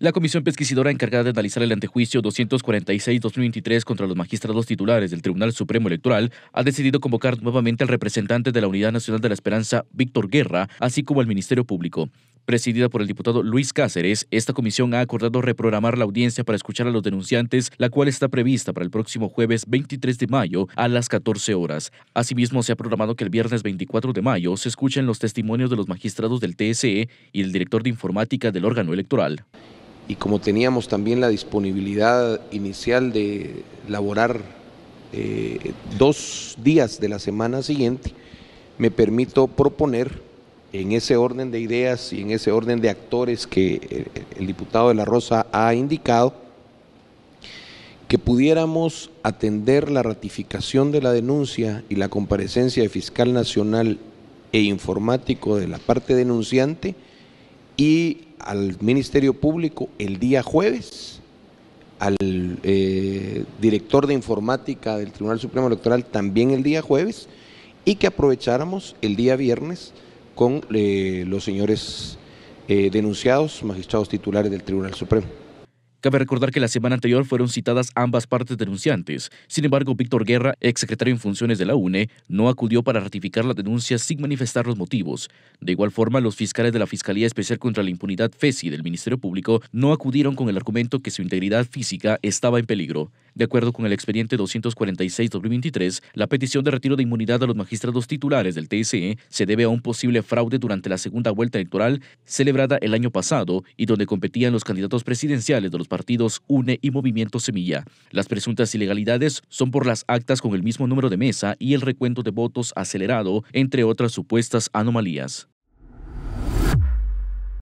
La comisión pesquisidora encargada de analizar el antejuicio 246-2023 contra los magistrados titulares del Tribunal Supremo Electoral ha decidido convocar nuevamente al representante de la Unidad Nacional de la Esperanza, Víctor Guerra, así como al Ministerio Público. Presidida por el diputado Luis Cáceres, esta comisión ha acordado reprogramar la audiencia para escuchar a los denunciantes, la cual está prevista para el próximo jueves 23 de mayo a las 14 horas. Asimismo, se ha programado que el viernes 24 de mayo se escuchen los testimonios de los magistrados del TSE y el director de informática del órgano electoral y como teníamos también la disponibilidad inicial de laborar eh, dos días de la semana siguiente, me permito proponer en ese orden de ideas y en ese orden de actores que el diputado de la Rosa ha indicado, que pudiéramos atender la ratificación de la denuncia y la comparecencia de fiscal nacional e informático de la parte denunciante y al Ministerio Público el día jueves, al eh, director de informática del Tribunal Supremo Electoral también el día jueves y que aprovecháramos el día viernes con eh, los señores eh, denunciados, magistrados titulares del Tribunal Supremo. Cabe recordar que la semana anterior fueron citadas ambas partes denunciantes. Sin embargo, Víctor Guerra, exsecretario en funciones de la UNE, no acudió para ratificar la denuncia sin manifestar los motivos. De igual forma, los fiscales de la Fiscalía Especial contra la Impunidad FESI del Ministerio Público no acudieron con el argumento que su integridad física estaba en peligro. De acuerdo con el expediente 246-2023, la petición de retiro de inmunidad a los magistrados titulares del TSE se debe a un posible fraude durante la segunda vuelta electoral celebrada el año pasado y donde competían los candidatos presidenciales de los partidos UNE y Movimiento Semilla. Las presuntas ilegalidades son por las actas con el mismo número de mesa y el recuento de votos acelerado, entre otras supuestas anomalías.